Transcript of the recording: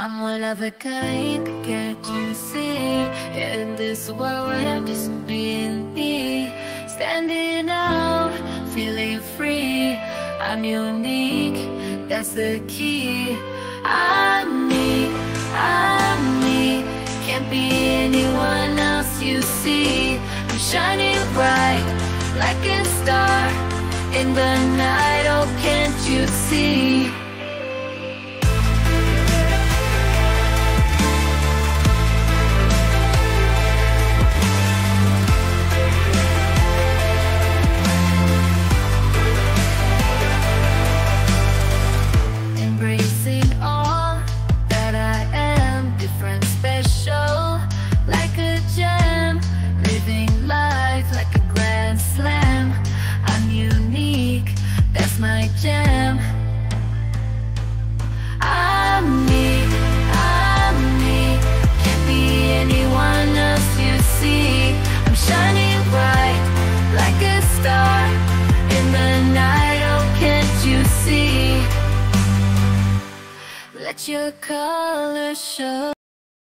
I'm one of a kind, can't you see? In this world I'm just being me Standing out, feeling free I'm unique, that's the key I'm me, I'm me Can't be anyone else you see I'm shining bright, like a star In the night, oh can't you see? I'm me, I'm me, can't be anyone else you see. I'm shining bright like a star in the night. Oh, can't you see? Let your colors show.